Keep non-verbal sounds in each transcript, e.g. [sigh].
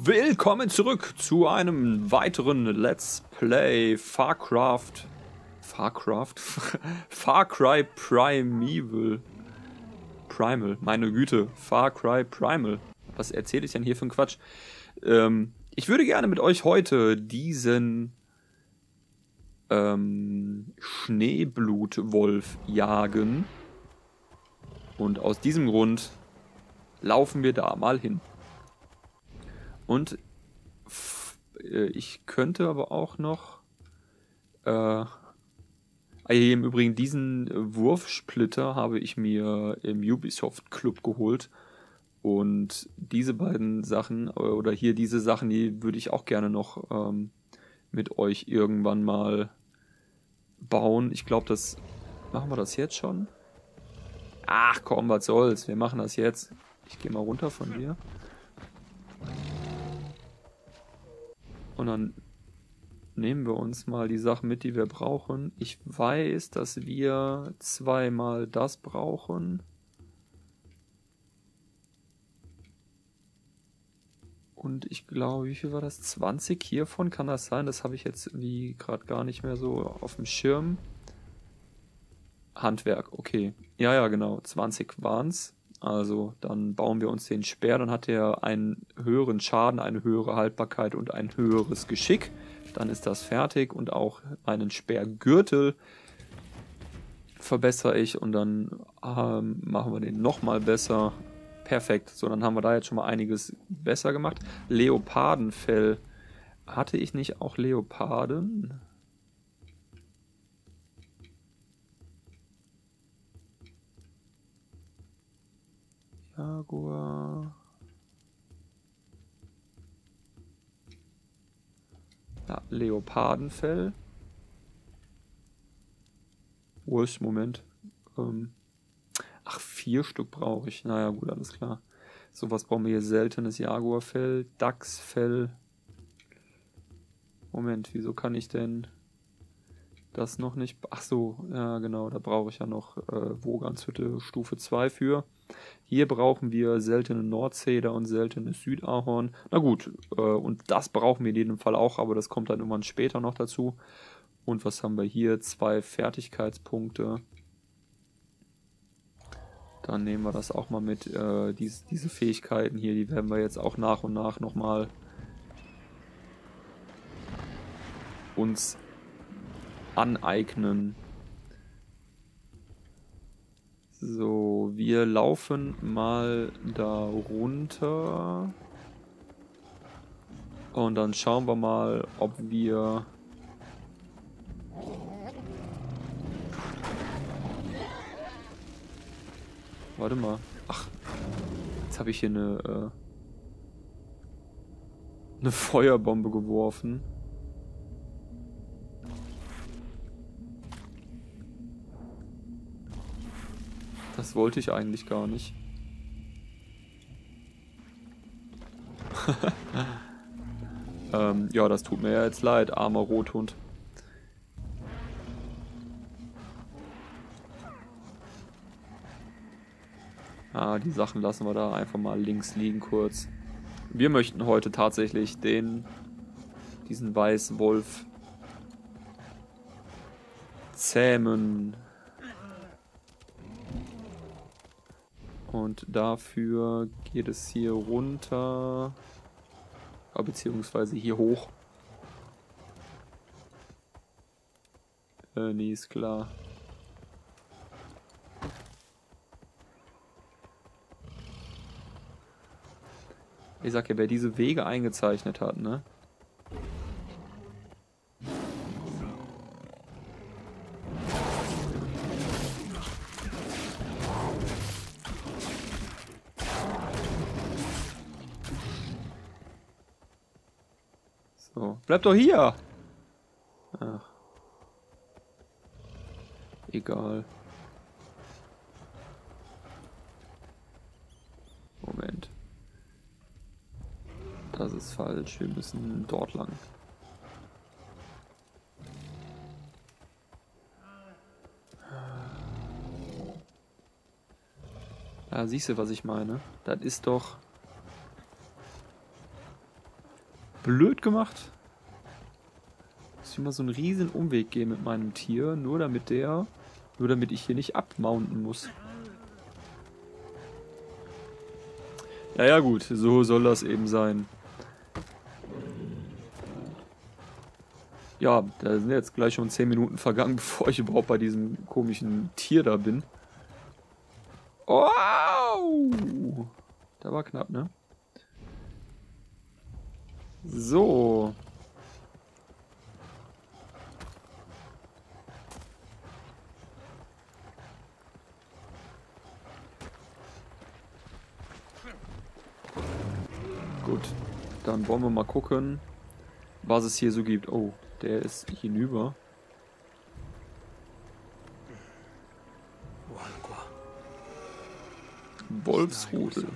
Willkommen zurück zu einem weiteren Let's Play Farcraft. Farcraft? [laughs] Far Cry Primeval. Primal, meine Güte. Far Cry Primal. Was erzähle ich denn hier für einen Quatsch? Ähm, ich würde gerne mit euch heute diesen ähm, Schneeblutwolf jagen. Und aus diesem Grund laufen wir da mal hin. Und äh, ich könnte aber auch noch äh, ah, im Übrigen diesen Wurfsplitter habe ich mir im Ubisoft Club geholt. Und diese beiden Sachen, äh, oder hier diese Sachen, die würde ich auch gerne noch ähm, mit euch irgendwann mal bauen. Ich glaube, das machen wir das jetzt schon. Ach komm, was soll's. Wir machen das jetzt. Ich gehe mal runter von dir. Und dann nehmen wir uns mal die Sachen mit, die wir brauchen. Ich weiß, dass wir zweimal das brauchen. Und ich glaube, wie viel war das? 20 hiervon kann das sein? Das habe ich jetzt wie gerade gar nicht mehr so auf dem Schirm. Handwerk, okay. Ja, ja, genau. 20 waren's. Also dann bauen wir uns den Speer, dann hat er einen höheren Schaden, eine höhere Haltbarkeit und ein höheres Geschick. Dann ist das fertig und auch einen Speergürtel verbessere ich und dann ähm, machen wir den nochmal besser. Perfekt. So, dann haben wir da jetzt schon mal einiges besser gemacht. Leopardenfell. Hatte ich nicht auch Leoparden? Jaguar. Ja, Leopardenfell. Wo ist, Moment. Ähm, ach, vier Stück brauche ich. Naja, gut, alles klar. So, was brauchen wir hier? Seltenes Jaguarfell, Dachsfell. Moment, wieso kann ich denn das noch nicht... Ach so, ja genau, da brauche ich ja noch äh, Woganshütte Stufe 2 für. Hier brauchen wir seltene Nordzeder und seltenes Südahorn. Na gut, äh, und das brauchen wir in jedem Fall auch, aber das kommt dann irgendwann später noch dazu. Und was haben wir hier? Zwei Fertigkeitspunkte. Dann nehmen wir das auch mal mit. Äh, dies, diese Fähigkeiten hier, die werden wir jetzt auch nach und nach nochmal uns aneignen. So, wir laufen mal da runter. Und dann schauen wir mal, ob wir... Warte mal. Ach, jetzt habe ich hier eine... Äh, eine Feuerbombe geworfen. Das wollte ich eigentlich gar nicht. [laughs] ähm, ja, das tut mir ja jetzt leid, armer Rothund. Ah, die Sachen lassen wir da einfach mal links liegen kurz. Wir möchten heute tatsächlich den, diesen Weißwolf zähmen. Und dafür geht es hier runter, beziehungsweise hier hoch. Äh, nee, ist klar. Ich sag ja, wer diese Wege eingezeichnet hat, ne? Bleib doch hier. Ach. Egal. Moment. Das ist falsch. Wir müssen dort lang. Ja, siehst du, was ich meine? Das ist doch... blöd gemacht. Muss ich mal so einen riesen Umweg gehen mit meinem Tier, nur damit der, nur damit ich hier nicht abmounten muss. Naja gut, so soll das eben sein. Ja, da sind jetzt gleich schon 10 Minuten vergangen, [laughs] bevor ich überhaupt bei diesem komischen Tier da bin. Wow! Da war knapp, ne? So. Gut, dann wollen wir mal gucken, was es hier so gibt. Oh, der ist hinüber. Wolfsrudel.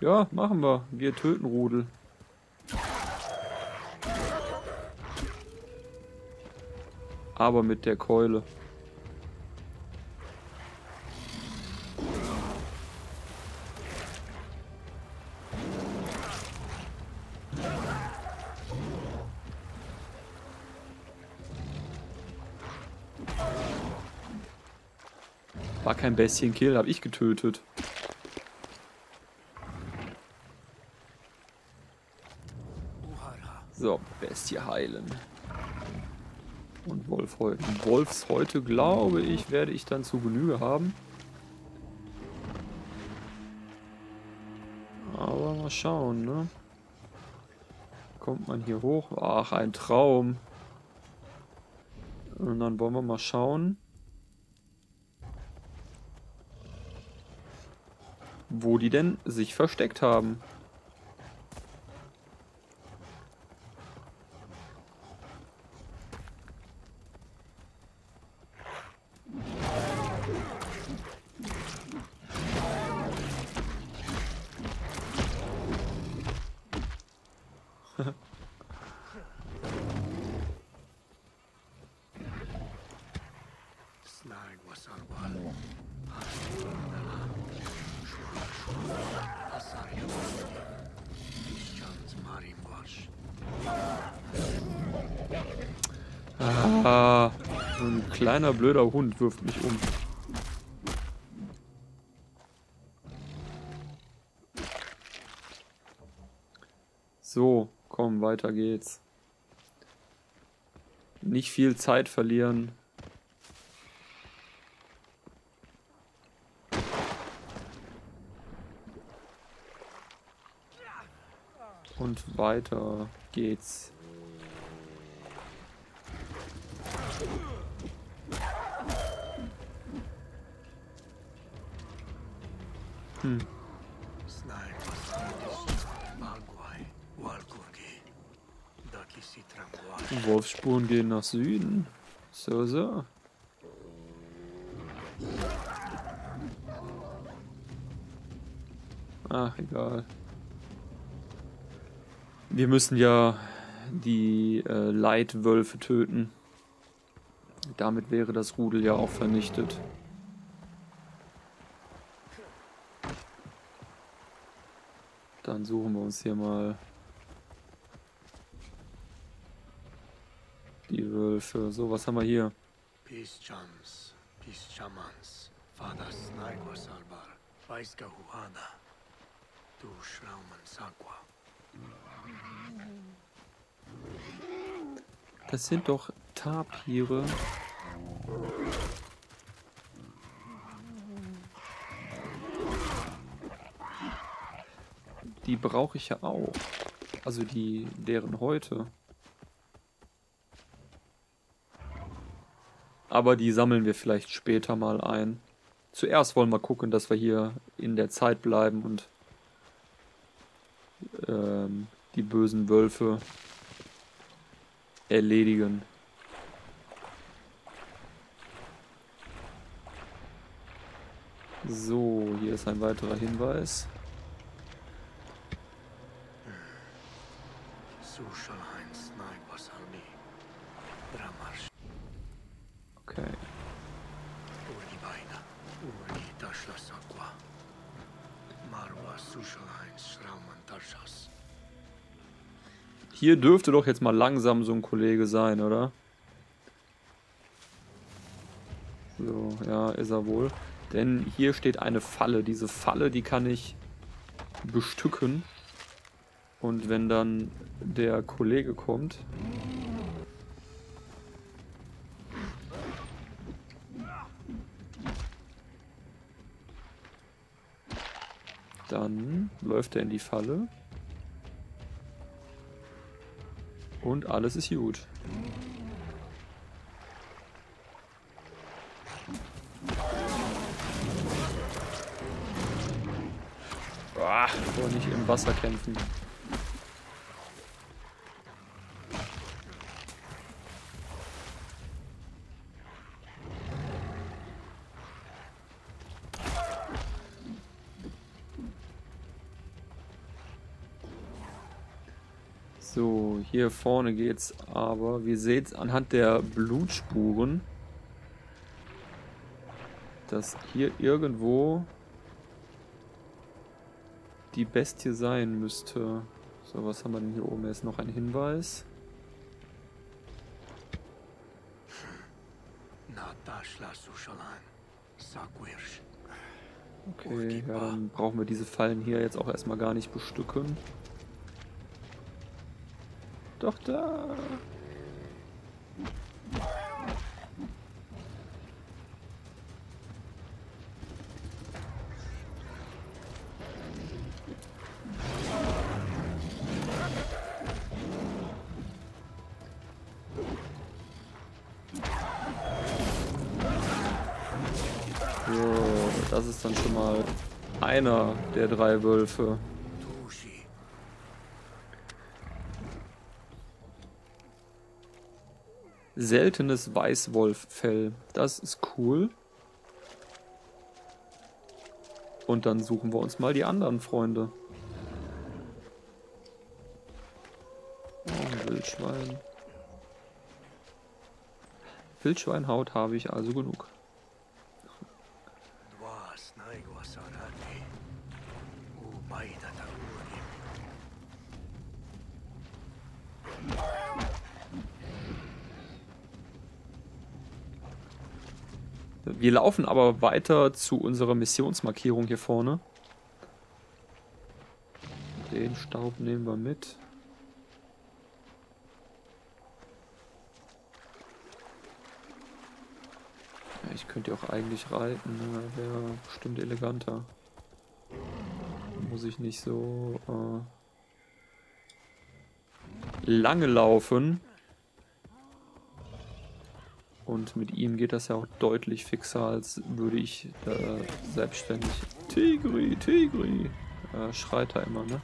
Ja, machen wir. Wir töten Rudel. Aber mit der Keule. Kein Bestien-Kill, hab ich getötet. So, Bestie heilen. Und Wolf heute. Wolfs heute, glaube ich, werde ich dann zu Genüge haben. Aber mal schauen, ne? Kommt man hier hoch? Ach, ein Traum. Und dann wollen wir mal schauen. Wo die denn sich versteckt haben. Snag was arbal. Ah, so ein kleiner blöder Hund wirft mich um. So, komm, weiter geht's. Nicht viel Zeit verlieren. Und weiter geht's. Hm. Wolfsspuren gehen nach Süden. So, so. Ach, egal. Wir müssen ja die äh, Leitwölfe töten. Damit wäre das Rudel ja auch vernichtet. Dann suchen wir uns hier mal die Wölfe. So, was haben wir hier? Peace chums. Peace chamans. Father Snag was albar. Vaiska Huana. Du Schrauman Sagwa. Das sind doch Tapire. Die brauche ich ja auch. Also die deren heute. Aber die sammeln wir vielleicht später mal ein. Zuerst wollen wir gucken, dass wir hier in der Zeit bleiben und ähm, die bösen Wölfe erledigen. So, hier ist ein weiterer Hinweis. Hier dürfte doch jetzt mal langsam so ein Kollege sein, oder? So, ja, ist er wohl. Denn hier steht eine Falle. Diese Falle, die kann ich bestücken. Und wenn dann der Kollege kommt... Dann läuft er in die Falle. Und alles ist gut. Boah, nicht im Wasser kämpfen. So, hier vorne geht's aber. Wir sehen es anhand der Blutspuren, dass hier irgendwo die Bestie sein müsste. So, was haben wir denn hier oben? Ist noch ein Hinweis. Okay, ja, dann brauchen wir diese Fallen hier jetzt auch erstmal gar nicht bestücken. Doch da. Das ist dann schon mal einer der drei Wölfe. Seltenes Weißwolffell. Das ist cool. Und dann suchen wir uns mal die anderen Freunde. Oh, ein Wildschwein. Wildschweinhaut habe ich also genug. Wir laufen aber weiter zu unserer Missionsmarkierung hier vorne. Den Staub nehmen wir mit. Ich könnte auch eigentlich reiten, ne? wäre bestimmt eleganter. Muss ich nicht so äh, lange laufen. Und mit ihm geht das ja auch deutlich fixer, als würde ich äh, selbstständig. Tigri, Tigri. Äh, schreit er immer, ne?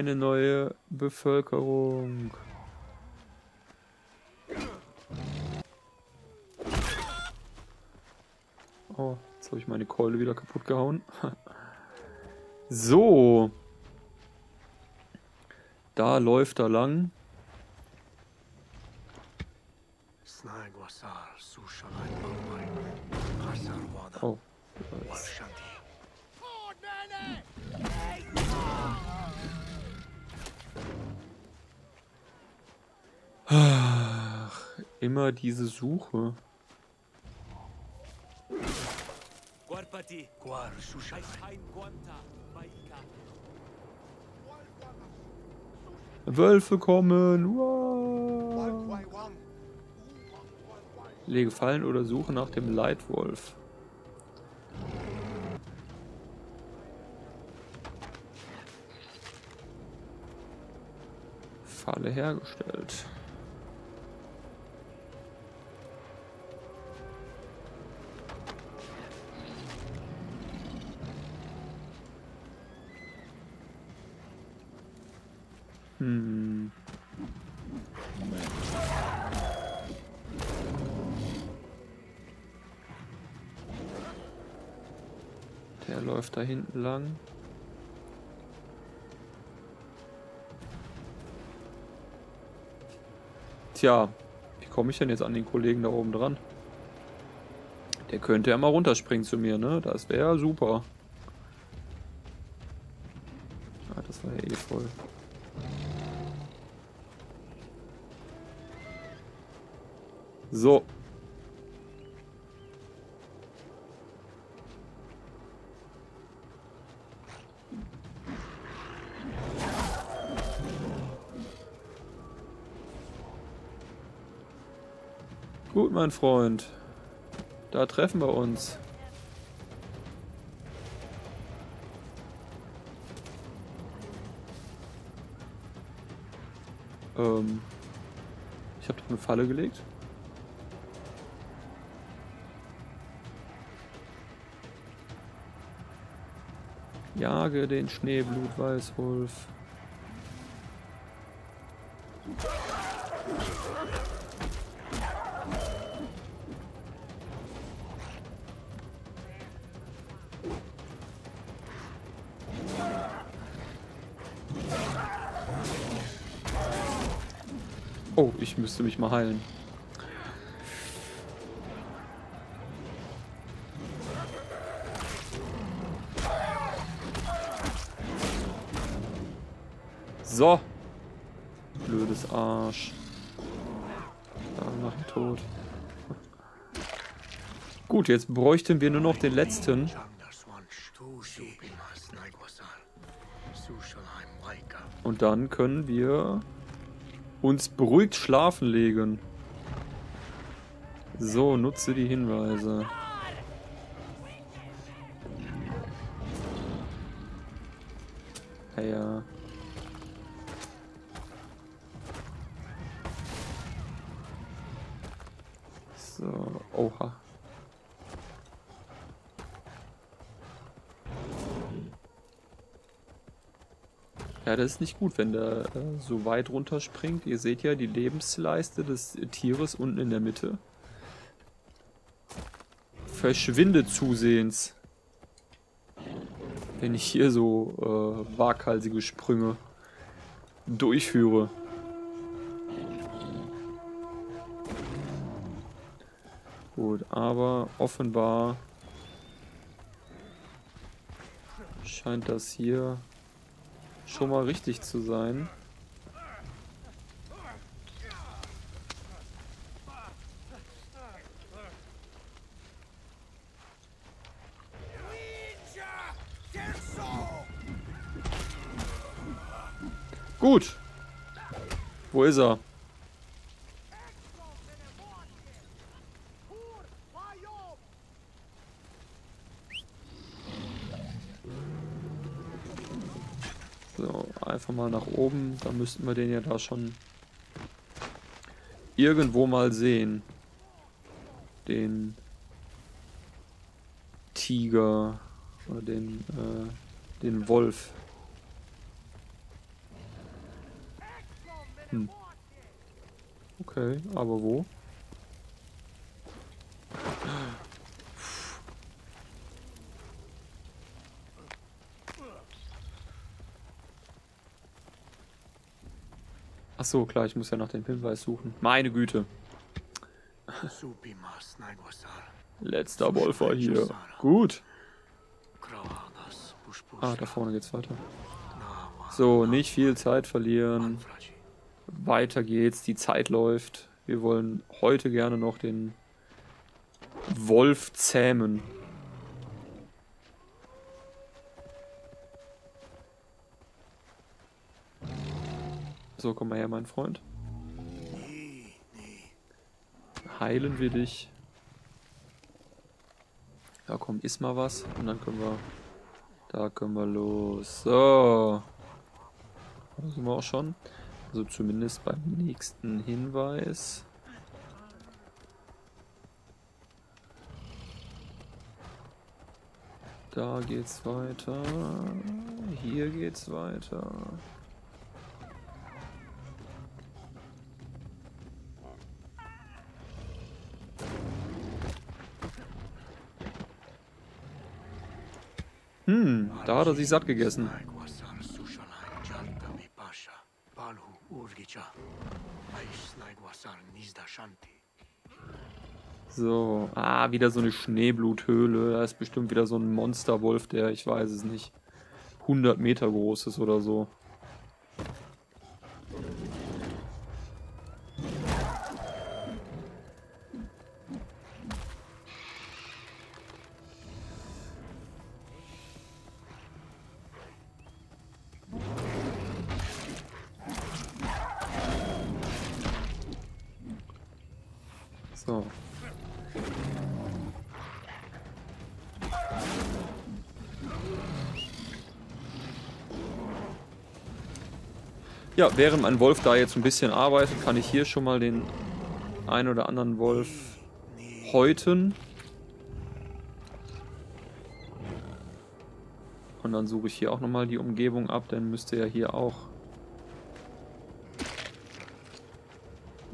Eine neue Bevölkerung. Oh, jetzt habe ich meine Keule wieder kaputt gehauen. [laughs] so. Da läuft er lang. Oh. Warshanti. Ach, immer diese Suche. Wölfe kommen. Wow. Lege Fallen oder suche nach dem Leitwolf. Falle hergestellt. Der läuft da hinten lang. Tja, wie komme ich denn jetzt an den Kollegen da oben dran? Der könnte ja mal runterspringen zu mir, ne? Das wäre super. Ah, das war ja eh voll. So. Gut, mein Freund. Da treffen wir uns. Ähm, ich habe eine Falle gelegt. Jage den Schneeblutweißwolf. Oh, ich müsste mich mal heilen. So. Blödes Arsch. Da mach ihn tot. Gut, jetzt bräuchten wir nur noch den letzten. Und dann können wir uns beruhigt schlafen legen. So, nutze die Hinweise. Ja, ja. So, oha. Ja, das ist nicht gut, wenn der äh, so weit runterspringt. Ihr seht ja die Lebensleiste des Tieres unten in der Mitte. Verschwindet zusehends. Wenn ich hier so äh, waghalsige Sprünge durchführe. Gut, aber offenbar scheint das hier schon mal richtig zu sein. Gut. Wo ist er? So, einfach mal nach oben. Da müssten wir den ja da schon irgendwo mal sehen. Den Tiger oder den, äh, den Wolf. Hm. Okay, aber wo? Ach so, klar, ich muss ja nach dem Hinweis suchen. Meine Güte. Letzter Wolf war hier. Gut. Ah, da vorne geht's weiter. So, nicht viel Zeit verlieren. Weiter geht's, die Zeit läuft. Wir wollen heute gerne noch den Wolf zähmen. So, komm mal her, mein Freund. Heilen wir dich. Ja, komm, iss mal was. Und dann können wir... Da können wir los. So. Da sind wir auch schon. Also zumindest beim nächsten Hinweis. Da geht's weiter. Hier geht's weiter. Hat er sich satt gegessen. So, ah, wieder so eine Schneebluthöhle. Da ist bestimmt wieder so ein Monsterwolf, der, ich weiß es nicht, 100 Meter groß ist oder. So. Ja, während mein Wolf da jetzt ein bisschen arbeitet, kann ich hier schon mal den ein oder anderen Wolf häuten. Und dann suche ich hier auch nochmal die Umgebung ab, dann müsste ja hier auch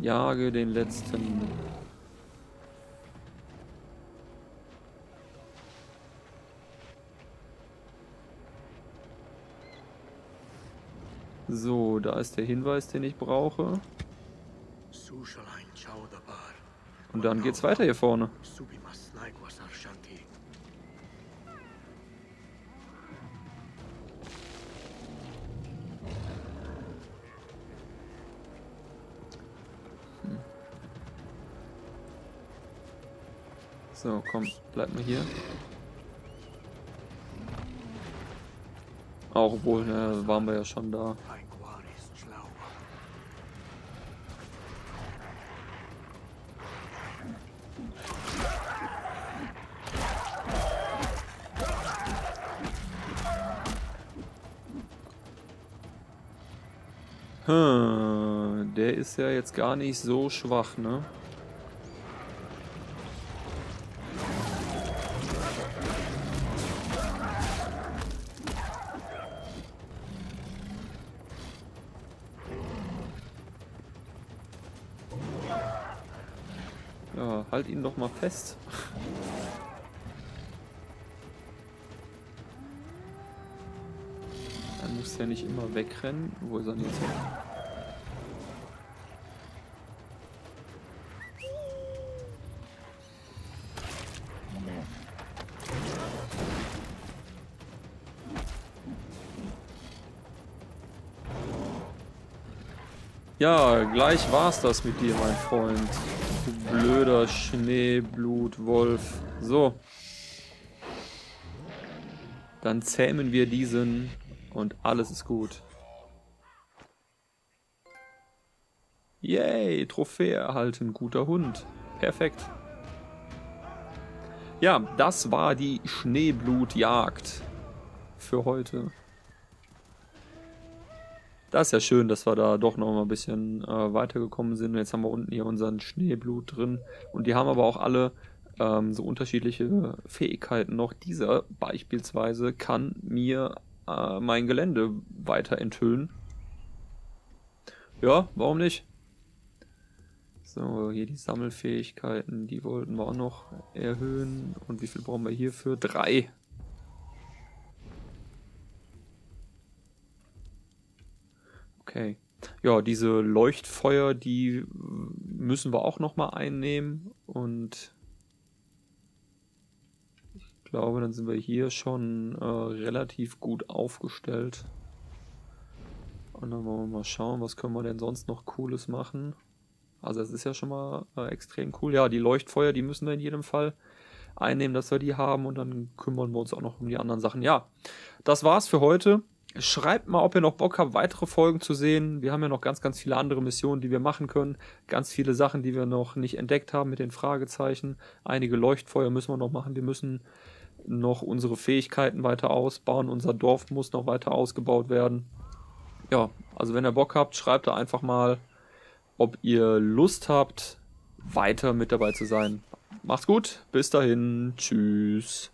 jage den letzten So, da ist der Hinweis, den ich brauche. Und dann geht's weiter hier vorne. Shanti. So, komm, bleib mal hier. Auch wohl, ne, waren wir ja schon da. Hm, der ist ja jetzt gar nicht so schwach, ne? Ja, halt ihn doch mal fest. Dann muss er nicht immer wegrennen. Wo ist er denn jetzt? hin? Ja, gleich war's das mit dir, mein Freund. Du blöder Schneeblutwolf. So. Dann zähmen wir diesen und alles ist gut. Yay, Trophäe erhalten, guter Hund. Perfekt. Ja, das war die Schneeblutjagd für heute. Das ist ja schön, dass wir da doch noch mal ein bisschen äh, weitergekommen sind. Jetzt haben wir unten hier unseren Schneeblut drin. Und die haben aber auch alle ähm, so unterschiedliche Fähigkeiten noch. Dieser beispielsweise kann mir äh, mein Gelände weiter enthüllen. Ja, warum nicht? So, hier die Sammelfähigkeiten, die wollten wir auch noch erhöhen. Und wie viel brauchen wir hierfür? Drei. Okay. Ja, diese Leuchtfeuer, die müssen wir auch noch mal einnehmen und ich glaube, dann sind wir hier schon äh, relativ gut aufgestellt. Und dann wollen wir mal schauen, was können wir denn sonst noch Cooles machen. Also es ist ja schon mal äh, extrem cool. Ja, die Leuchtfeuer, die müssen wir in jedem Fall einnehmen, dass wir die haben und dann kümmern wir uns auch noch um die anderen Sachen. Ja, das war's für heute. Schreibt mal, ob ihr noch Bock habt, weitere Folgen zu sehen. Wir haben ja noch ganz, ganz viele andere Missionen, die wir machen können. Ganz viele Sachen, die wir noch nicht entdeckt haben mit den Fragezeichen. Einige Leuchtfeuer müssen wir noch machen. Wir müssen noch unsere Fähigkeiten weiter ausbauen. Unser Dorf muss noch weiter ausgebaut werden. Ja, also wenn ihr Bock habt, schreibt da einfach mal, ob ihr Lust habt, weiter mit dabei zu sein. Macht's gut, bis dahin, tschüss.